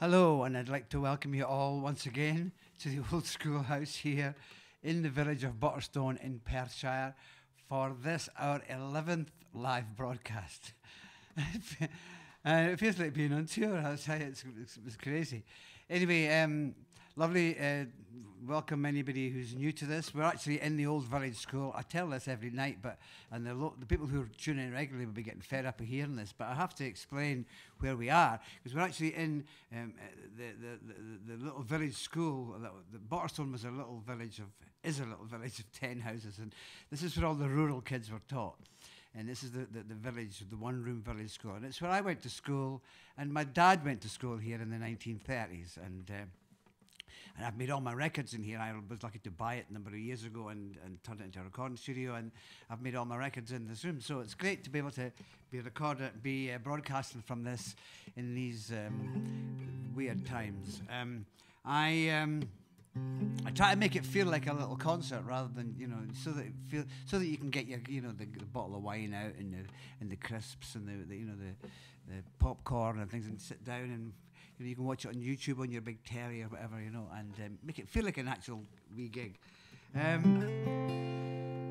Hello, and I'd like to welcome you all once again to the old schoolhouse here in the village of Butterstone in Perthshire for this, our 11th live broadcast. uh, it feels like being on tour, tell you, it's, it's, it's crazy. Anyway, um, lovely. Uh, welcome anybody who's new to this. We're actually in the old village school. I tell this every night, but and the, lo- the people who are tuning in regularly will be getting fed up of hearing this. But I have to explain where we are because we're actually in um, uh, the, the, the, little village school. The, Butterstone was a little village of is a little village of ten houses, and this is where all the rural kids were taught. And this is the, the, the village, the one room village school. And it's where I went to school, and my dad went to school here in the 1930s. And uh, and I've made all my records in here. I was lucky to buy it a number of years ago and, and turn it into a recording studio. And I've made all my records in this room. So it's great to be able to be recording, be uh, broadcasting from this in these um, weird times. Um, I. Um, I try to make it feel like a little concert rather than you know, so that feel so that you can get your you know the, the bottle of wine out and the and the crisps and the, the you know the the popcorn and things and sit down and you, know, you can watch it on YouTube on your big telly or whatever you know and um, make it feel like an actual wee gig. Um,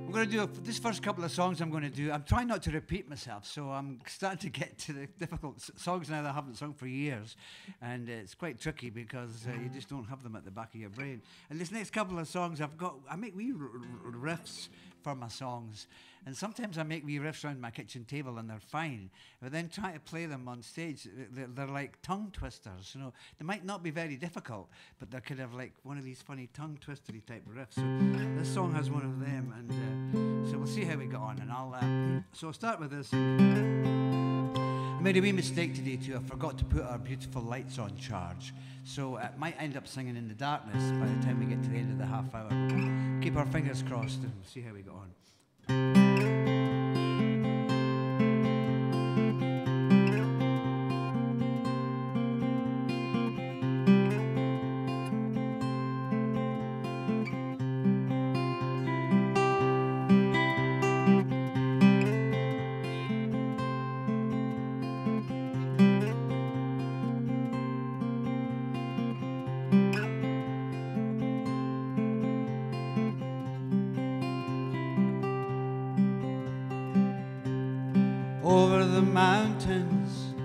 I'm going to do a, this first couple of songs. I'm going to do. I'm trying not to repeat myself, so I'm starting to get to the difficult songs now that I haven't sung for years, and uh, it's quite tricky because uh, you just don't have them at the back of your brain. And this next couple of songs, I've got. I make wee riffs for my songs, and sometimes I make wee riffs around my kitchen table, and they're fine. But then try to play them on stage, they're, they're like tongue twisters. You know, they might not be very difficult, but they're kind of like one of these funny tongue twistery type riffs. So this song has one of them, and uh, so we'll see how we get on. And I'll uh, so I'll start with this. Made a wee mistake today too. I forgot to put our beautiful lights on charge, so it might end up singing in the darkness by the time we get to the end of the half hour. Keep our fingers crossed and see how we go on. Mountains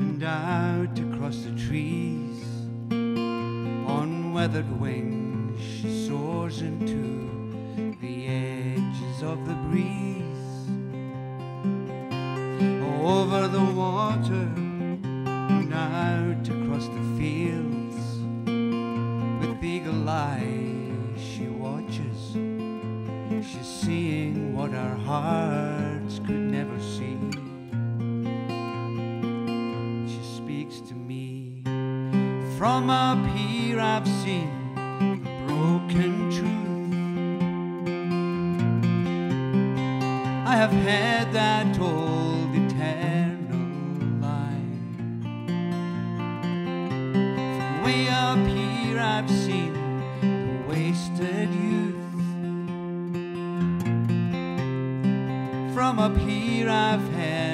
and out across the trees. On weathered wings, she soars into the edges of the breeze. Up here I've heard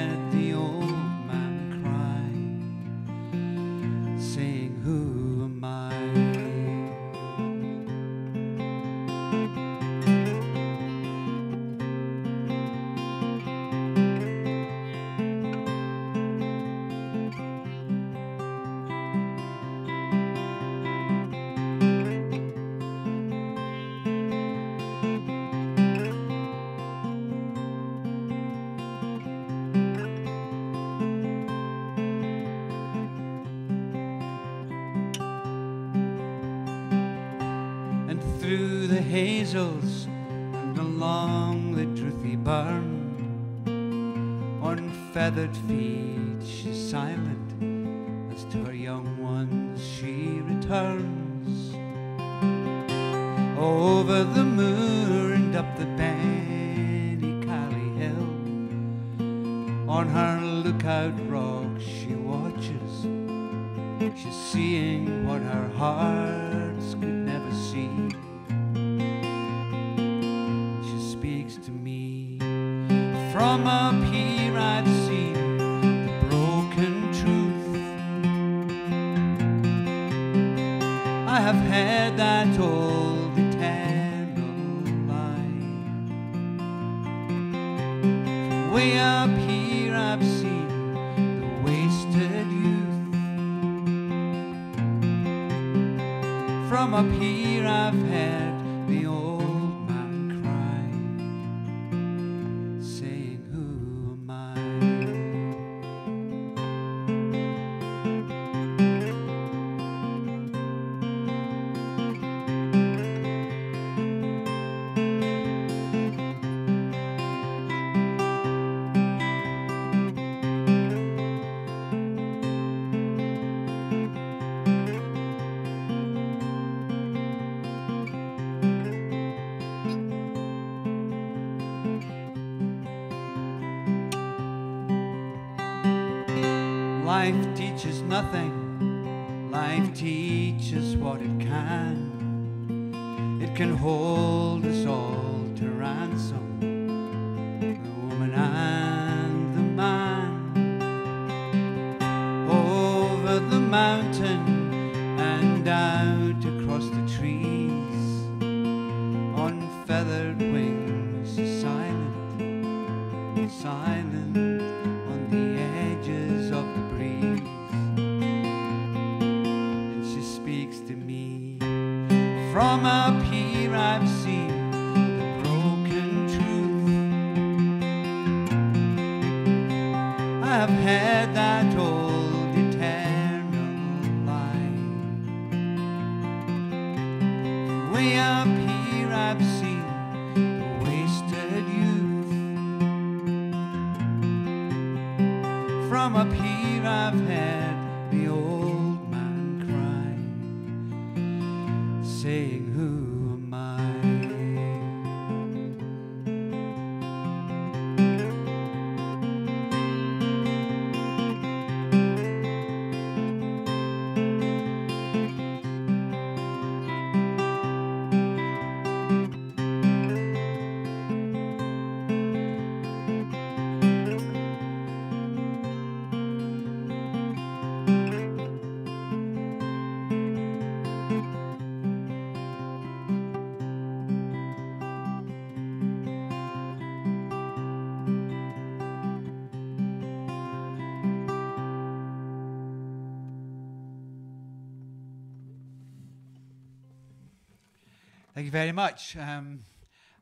have had that old silent Thank you very much. Um,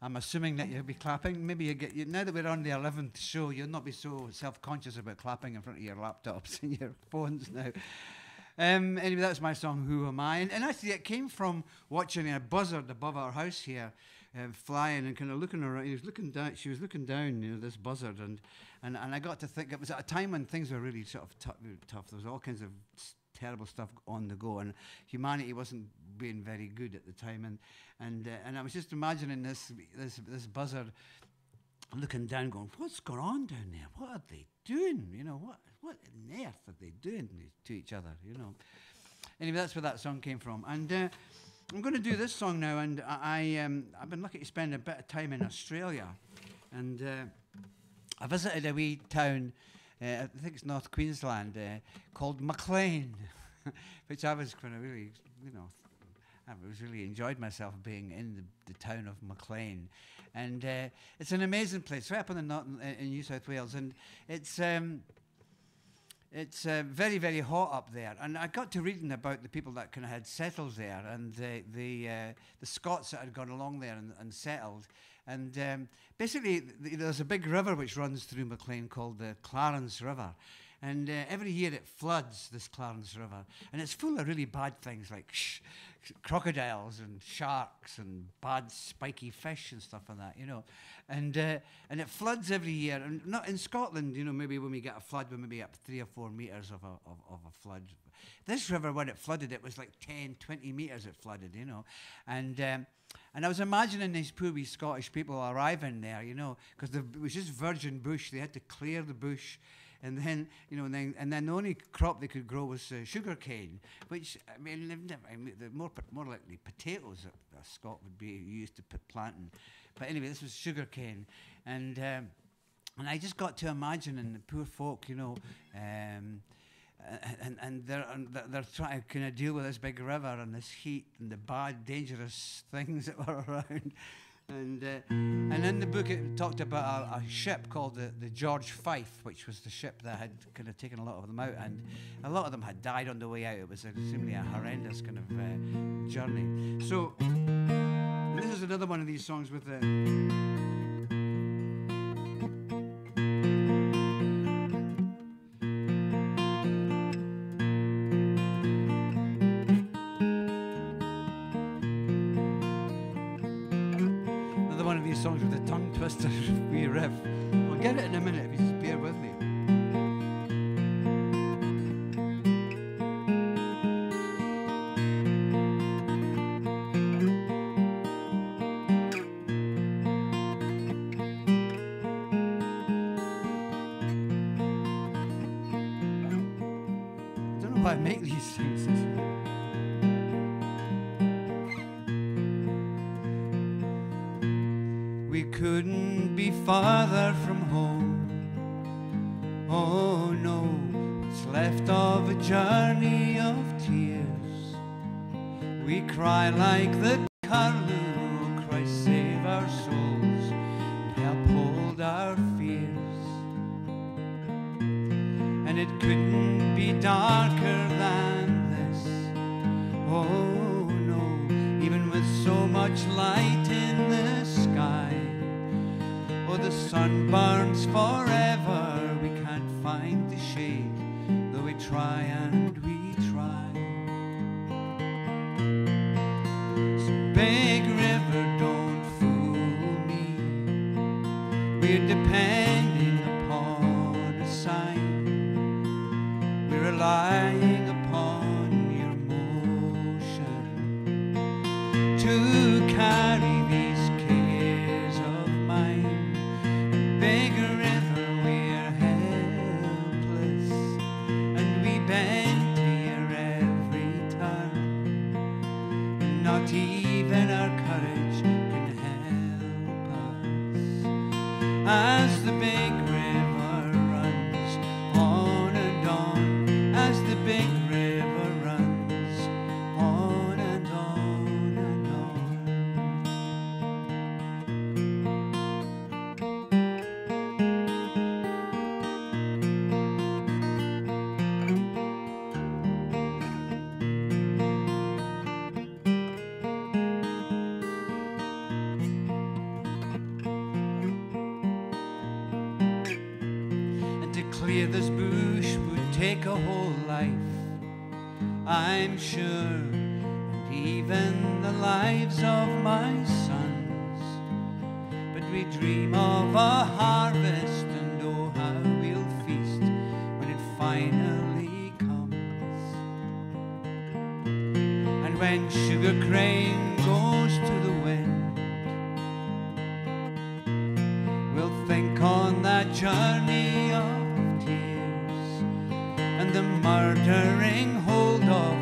I'm assuming that you'll be clapping. Maybe you get you, now that we're on the eleventh show, you'll not be so self-conscious about clapping in front of your laptops and your phones now. Um, anyway, that's my song "Who Am I," and, and actually it came from watching a buzzard above our house here, uh, flying and kind of looking around. He was looking down. She was looking down, you know, this buzzard, and and and I got to think it was at a time when things were really sort of tou- tough. There was all kinds of terrible stuff on the go, and humanity wasn't being very good at the time, and and uh, and I was just imagining this this this buzzard looking down, going, "What's going on down there? What are they doing? You know, what what on earth are they doing to each other? You know." Anyway, that's where that song came from, and. Uh, I'm going to do this song now, and I, I um, I've been lucky to spend a bit of time in Australia, and uh, I visited a wee town, I think it's North Queensland, uh, called Maclean, which I was kind of really, you know, I was really enjoyed myself being in the, the town of Maclean, and uh, it's an amazing place, right up in the north in, in New South Wales, and it's. Um, it's uh, very, very hot up there, and I got to reading about the people that kind of had settled there, and the the, uh, the Scots that had gone along there and, and settled, and um, basically th- there's a big river which runs through Maclean called the Clarence River, and uh, every year it floods this Clarence River, and it's full of really bad things like sh- crocodiles and sharks and bad spiky fish and stuff like that, you know, and uh, and it floods every year. And not in Scotland, you know, maybe when we get a flood, we're maybe up three or four meters of a of, of a flood. This river, when it flooded, it was like 10, 20 meters. It flooded, you know, and. Um, and I was imagining these poor wee Scottish people arriving there, you know, because it was just virgin bush. They had to clear the bush, and then you know, and then, and then the only crop they could grow was uh, sugar cane, which I mean, they've never, I mean, the more more likely potatoes that a Scot would be used to put planting. But anyway, this was sugar cane, and um, and I just got to imagining the poor folk, you know. Um, and, and they're, they're- trying to kind of deal with this big river and this heat and the bad, dangerous things that were around. And, uh, and in the book, it talked about a, a ship called the, the George Fife, which was the ship that had kind of taken a lot of them out. And a lot of them had died on the way out. It was extremely a horrendous kind of uh, journey. So, this is another one of these songs with the. One of these songs with a tongue twister wee riff. We'll get it in a minute if you just bear with me. We're journey of tears and the murdering hold of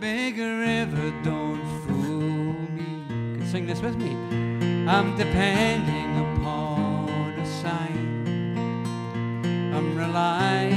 Big river, don't fool me. You can sing this with me. I'm depending upon a sign. I'm relying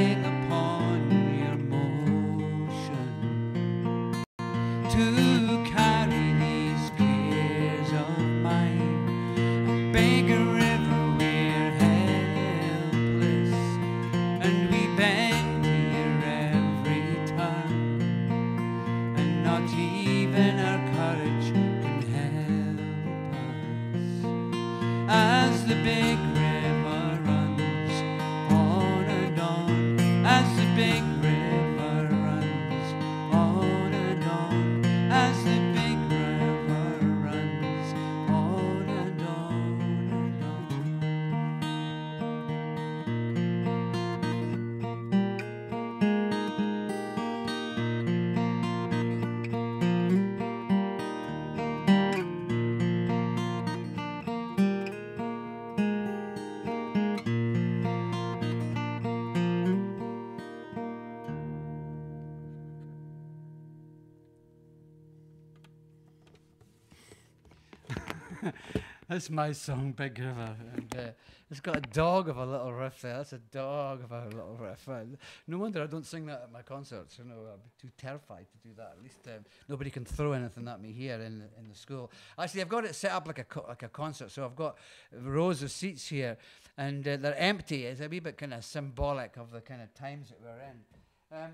That's my song, Big River. And uh, it's got a dog of a little riff there. That's a dog of a little riff. Uh, no wonder I don't sing that at my concerts. You know, I'd be too terrified to do that. At least um, nobody can throw anything at me here in the, in the school. Actually, I've got it set up like a like a concert. So I've got rows of seats here, and uh, they're empty. It's a wee bit kind of symbolic of the kind of times that we're in. Um,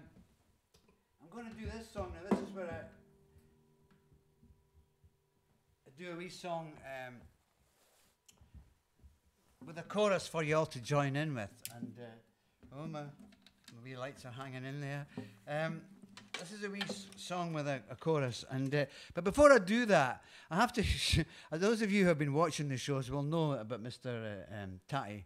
I'm going to do this song now. This is where I do a wee song um, with a chorus for you all to join in with. And uh, oh, my, my wee lights are hanging in there. Um, this is a wee song with a, a chorus. And uh, but before I do that, I have to. Those of you who have been watching the shows will know about Mr. Uh, um, Tatty,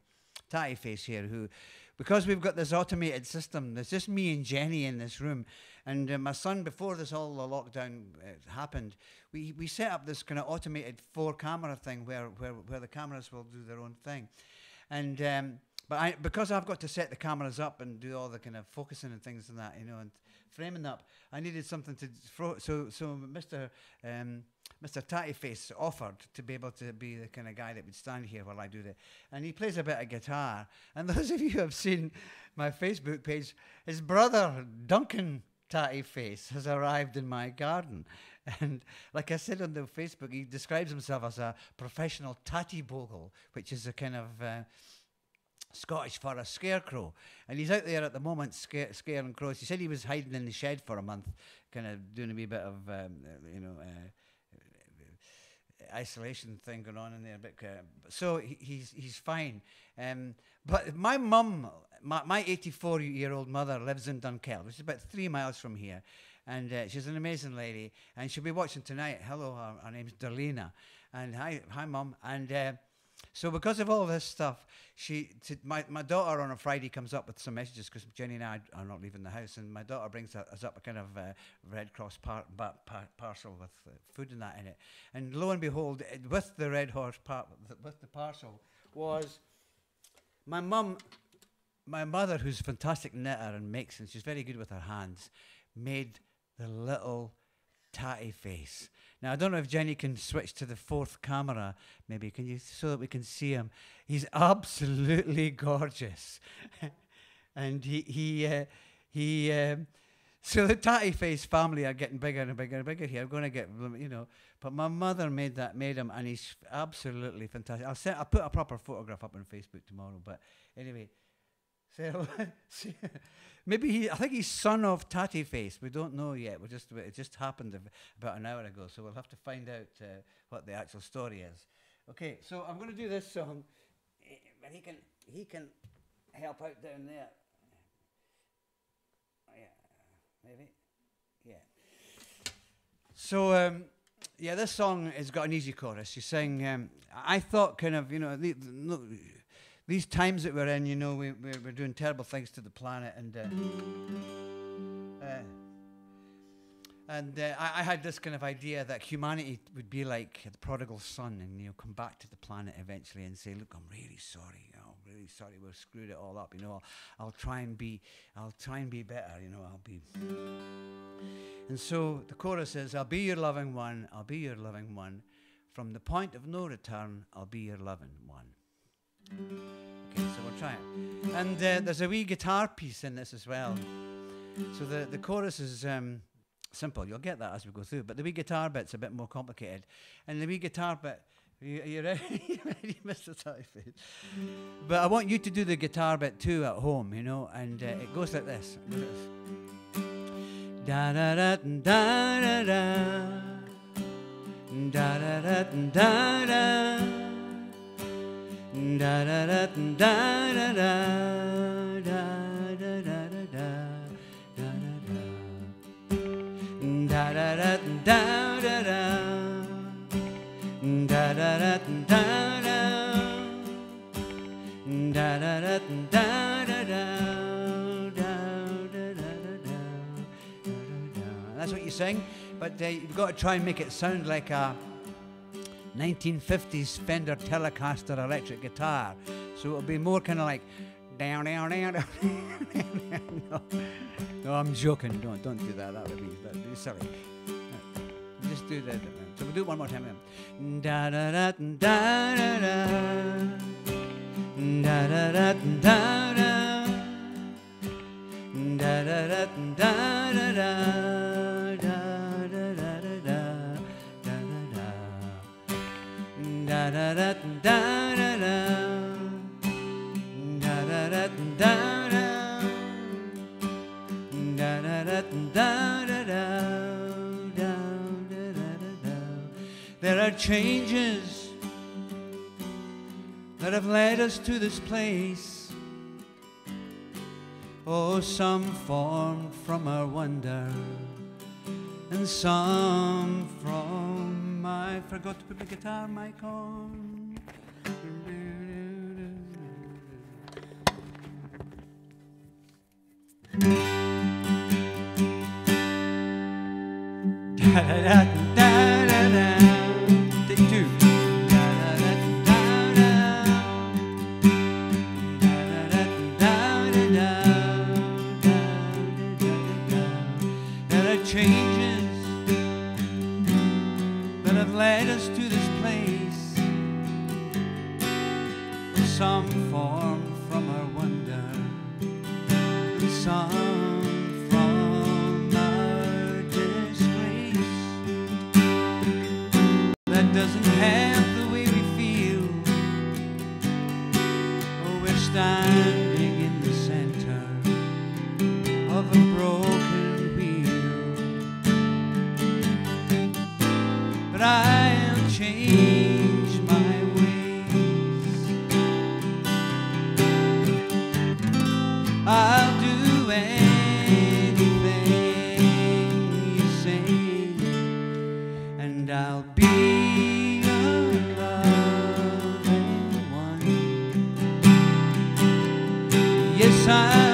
Tatty Face here, who. Because we've got this automated system, there's just me and Jenny in this room. And uh, my son, before this all the lockdown uh, happened, we, we set up this kind of automated four camera thing where, where, where the cameras will do their own thing. And um, but I, because I've got to set the cameras up and do all the kind of focusing and things and that, you know, and framing up, I needed something to throw. So so Mr. Um, Mr. Tattyface offered to be able to be the kind of guy that would stand here while I do that. And he plays a bit of guitar. And those of you who have seen my Facebook page, his brother, Duncan Tattyface, has arrived in my garden. And like I said on the Facebook, he describes himself as a professional tatty bogle, which is a kind of uh, Scottish for a scarecrow. And he's out there at the moment sca- scaring crows. He said he was hiding in the shed for a month, kind of doing a wee bit of, um, you know, uh, isolation thing going on in there. But uh, so he, he's he's fine. Um, but my mum, my, my 84 year old mother, lives in Dunkeld, which is about three miles from here. And uh, she's an amazing lady, and she'll be watching tonight. Hello, her, her name's Darlena, and hi, hi, mum. And uh, so because of all this stuff, she t- my, my daughter on a Friday comes up with some messages because Jenny and I are not leaving the house, and my daughter brings a- us up a kind of uh, Red Cross par- par- parcel with uh, food and that in it. And lo and behold, it, with the Red Horse par- th- with the parcel was my mum, my mother, who's a fantastic knitter and makes, and she's very good with her hands, made the little tatty face. Now I don't know if Jenny can switch to the fourth camera, maybe can you so that we can see him. He's absolutely gorgeous, and he he uh, he. Um, so the tatty face family are getting bigger and bigger and bigger here. I'm going to get you know. But my mother made that, made him, and he's absolutely fantastic. I'll set, I'll put a proper photograph up on Facebook tomorrow. But anyway, so maybe he, I think he's son of Tatty Face. We don't know yet. We just it just happened about an hour ago, so we'll have to find out uh, what the actual story is. Okay, so I'm going to do this song, eh, and he can he can help out down there. Yeah, maybe. Yeah. So um, yeah, this song has got an easy chorus. You sing. Um, I thought kind of you know these times that we're in, you know, we, we're, we're doing terrible things to the planet, and uh, uh, and uh, I, I had this kind of idea that humanity would be like the prodigal son, and you know, come back to the planet eventually and say, "Look, I'm really sorry. You know, I'm really sorry. We've screwed it all up. You know, I'll, I'll try and be, I'll try and be better. You know, I'll be." And so the chorus is, "I'll be your loving one. I'll be your loving one. From the point of no return, I'll be your loving one." Okay, so we'll try it. And uh, there's a wee guitar piece in this as well. So the, the chorus is um, simple. You'll get that as we go through. But the wee guitar bit's a bit more complicated. And the wee guitar bit, you, you ready? Mr. Typhoid? But I want you to do the guitar bit too at home, you know, and uh, it goes like this. Da da da da da da da da da da da da da da da da da da da da da da da da That's what you sing, but uh, you've got to try and make it sound like a 1950s Fender Telecaster electric guitar. So it'll be more kind of like down, down, down, down. no. I'm joking. Don't, don't do that. That would be, that would be silly. Just do that. So we'll do it one more time. Da da da da da da. Da da da da da. Da da da da da da. Da da da da da da There are changes that have led us to this place. Oh, some formed from our wonder, and some from I forgot to put the guitar mic on. la la time.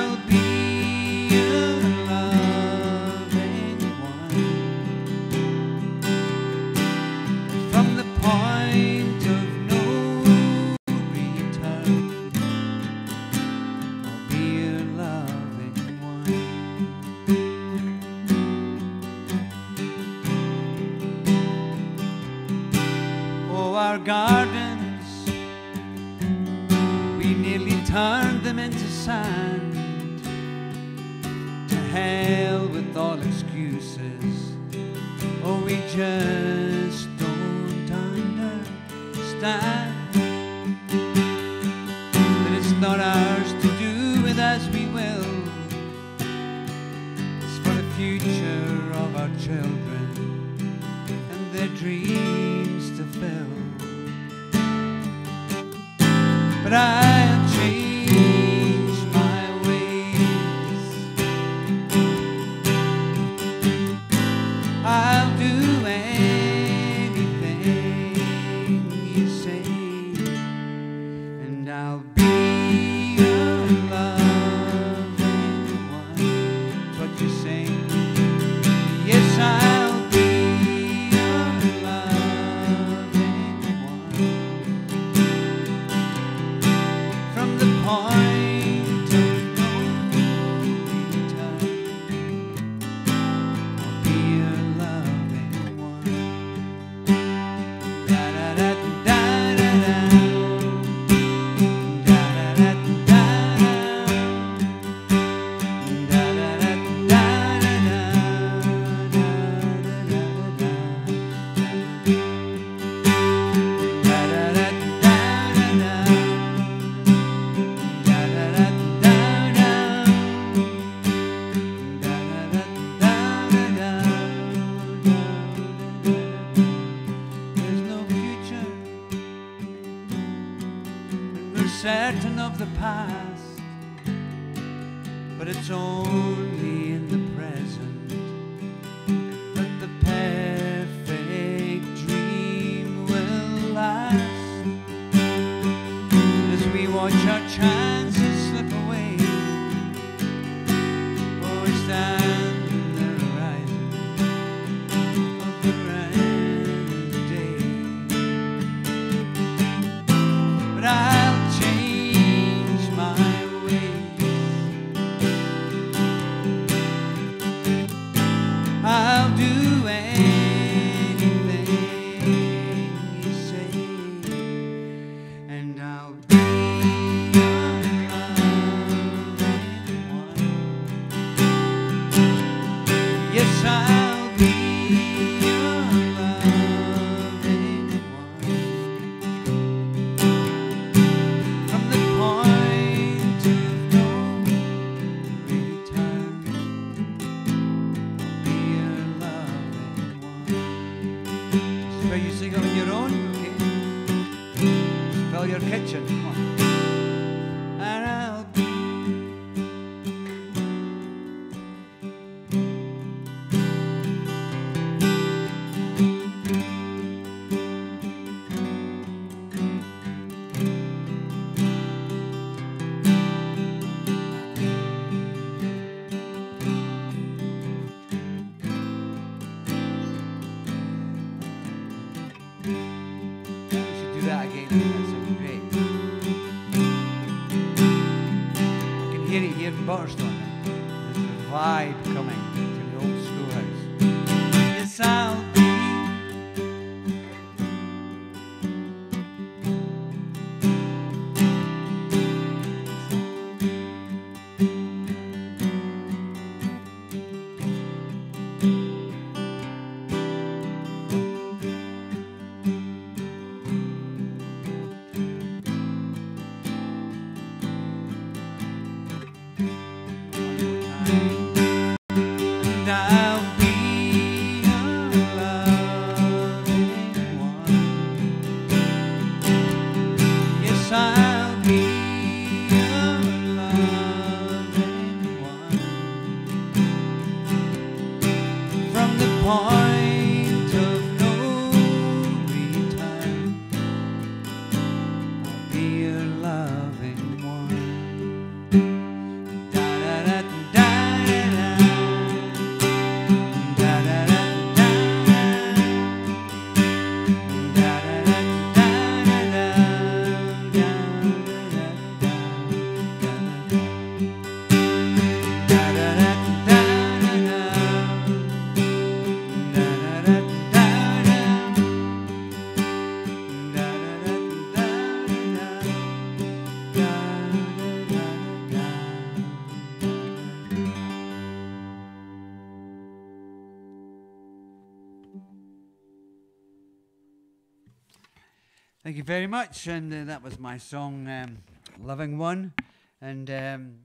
Thank you very much, and uh, that was my song, um, "Loving One," and um,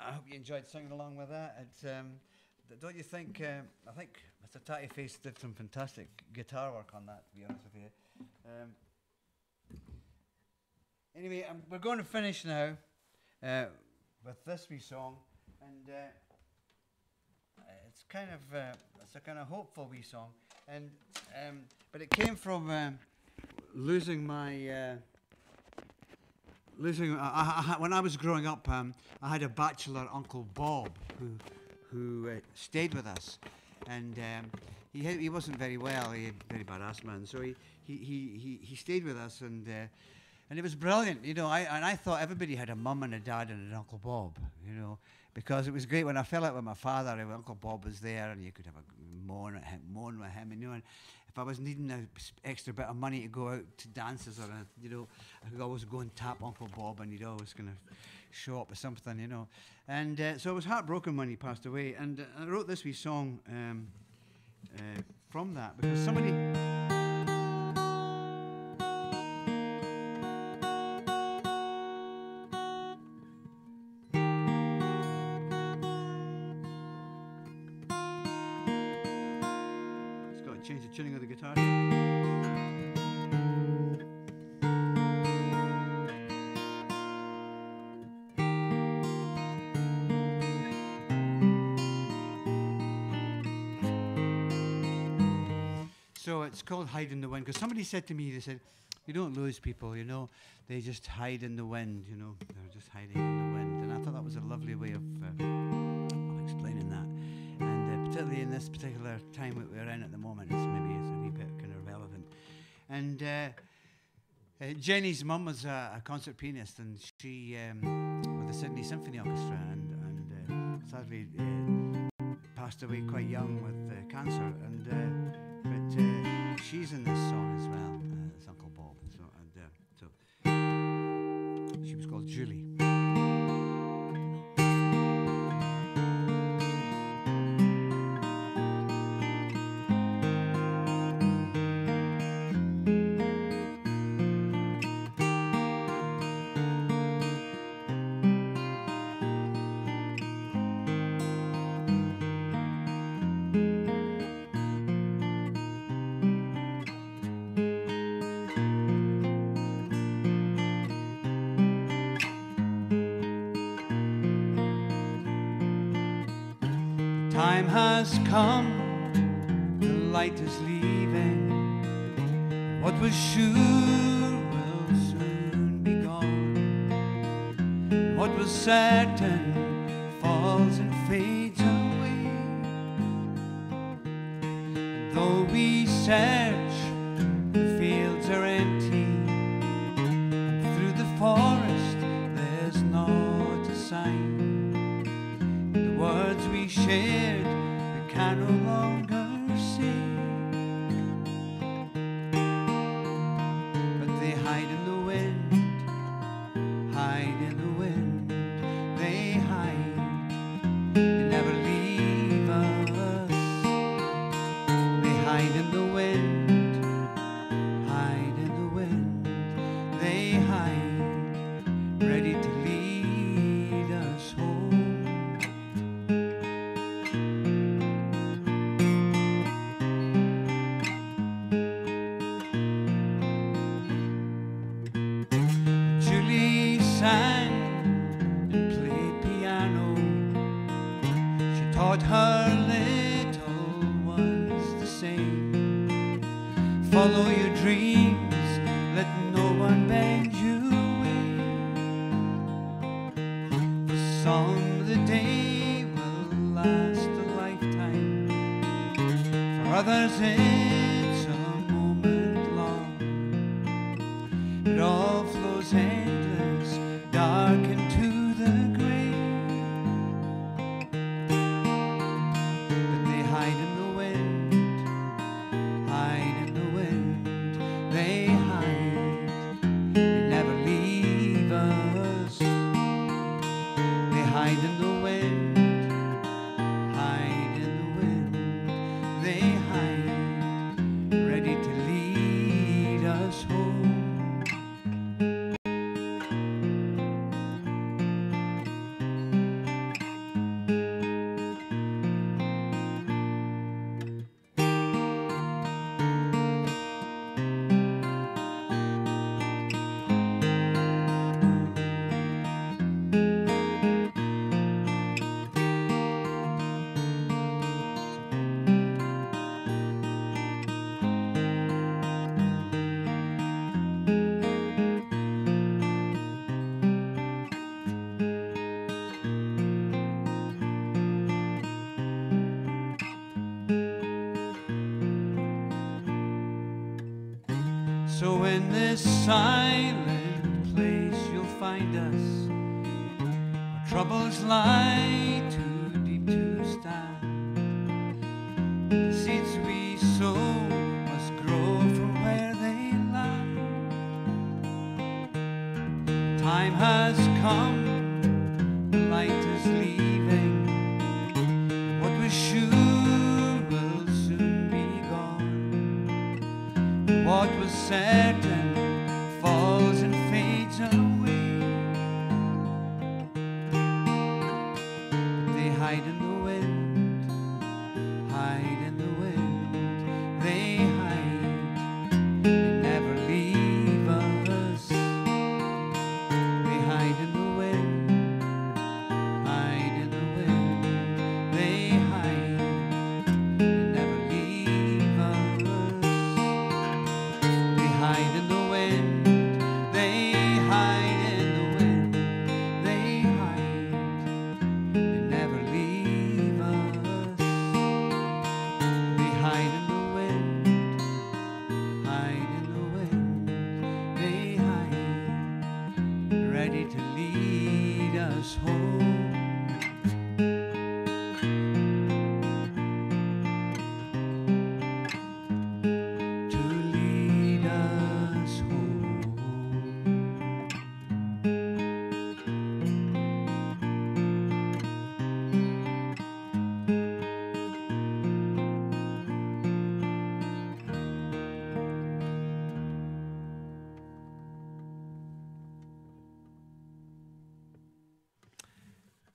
I hope you enjoyed singing along with that. It's, um, don't you think? Uh, I think Mr. Tatty Face did some fantastic guitar work on that. To be honest with you. Um, anyway, um, we're going to finish now uh, with this wee song, and uh, it's kind of uh, it's a kind of hopeful wee song, and um, but it came from. Losing my uh, losing I, I, when I was growing up um, I had a bachelor uncle Bob who who uh, stayed with us. And um, he had, he wasn't very well he had very bad asthma and so he he, he, he, he stayed with us and uh, and it was brilliant you know. I and I thought everybody had a mum and a dad and an uncle Bob you know because it was great when I fell out with my father and Uncle Bob was there and you could have a moan at him moan with him you know and if I was needing a s- extra bit of money to go out to dances or you know, I could always go and tap Uncle Bob and he'd always kind of show up with something, you know. And uh, so I was heartbroken when he passed away. And uh, I wrote this wee song um, uh, from that because somebody. tuning of the guitar. So it's called Hide in the Wind because somebody said to me, they said, you don't lose people, you know, they just hide in the wind, you know, they're just hiding in the wind. And I thought that was a lovely way of. Uh, particularly in this particular time that we're in at the moment, it's maybe it's a wee bit kind of relevant. And uh, uh, Jenny's mum was a, a, concert pianist, and she um, with the Sydney Symphony Orchestra, and, and uh, sadly uh, passed away quite young with cancer. And uh, but uh, she's in this song as well. time has come, the light is leaving. What was sure will soon be gone. What was certain But her little ones the same. Follow your dream. So in this silent place you'll find us. Our troubles lie to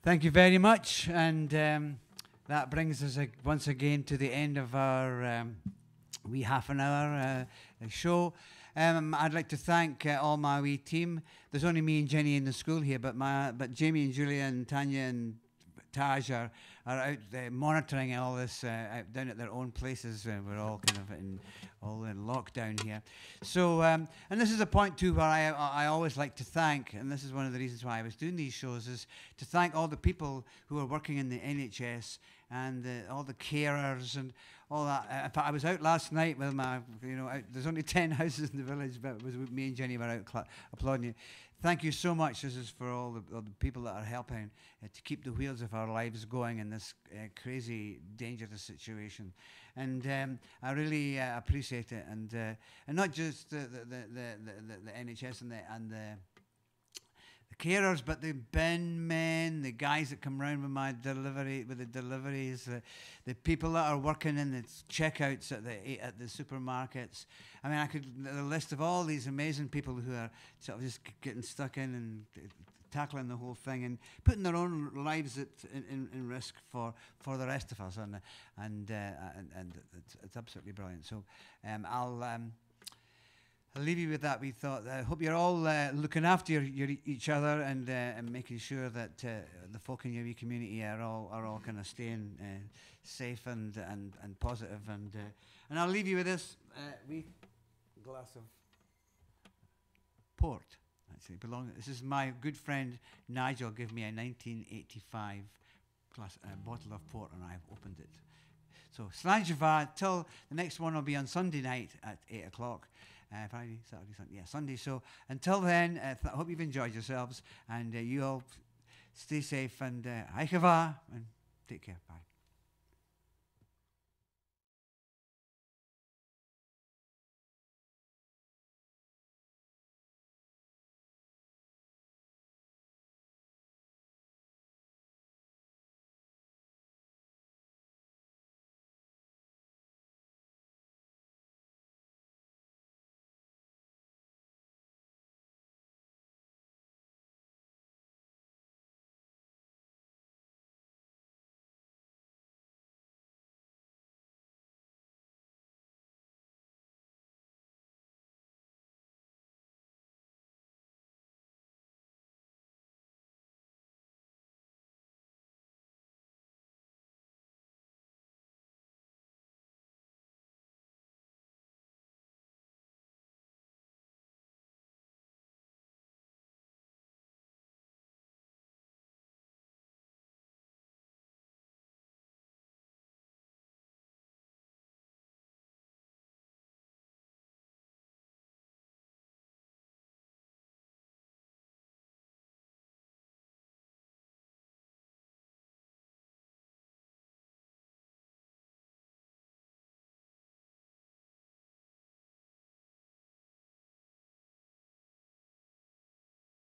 Thank you very much. And um, that brings us once again to the end of our um, wee half an hour uh, show. Um, I'd like to thank uh, all my wee team. There's only me and Jenny in the school here, but my but Jamie and Julia and Tanya and Taj are, are out monitoring all this uh, down at their own places. We're all kind of in all in lockdown here. So, um, and this is a point too where I, I always like to thank, and this is one of the reasons why I was doing these shows, is to thank all the people who are working in the NHS and all the carers and all that. Uh, in fact, I was out last night with my, you know, out, there's only 10 houses in the village, but it was me and Jenny were out applauding you. Thank you so much. This is for all the, all the people that are helping uh, to keep the wheels of our lives going in this uh, crazy, dangerous situation. And um, I really uh, appreciate it. And uh, and not just the the, the, the, the, NHS and the and the the carers, but the bin men, the guys that come round with my delivery, with the deliveries, the, the people that are working in the checkouts at the at the supermarkets. I mean, I could the list of all these amazing people who are sort of just getting stuck in and uh, tackling the whole thing and putting their own lives at, in, in, in risk for, for the rest of us, and and uh, and, and it's, it's absolutely brilliant. So um, I'll. Um, I'll leave you with that. We thought. I hope you're all uh, looking after your, your each other and uh, and making sure that uh, the folk in your community are all are all kind of staying uh, safe and and and positive. And uh, and I'll leave you with this uh, wee glass of port. Actually, belong. This is my good friend Nigel gave me a 1985 glass uh, bottle of port, and I've opened it. So Slàinte mhath till the next one will be on Sunday night at eight o'clock uh, Friday, Saturday, Sunday. Yeah, Sunday. So until then, I uh, th- hope you've enjoyed yourselves and uh, you all stay safe and uh, and take care. Bye.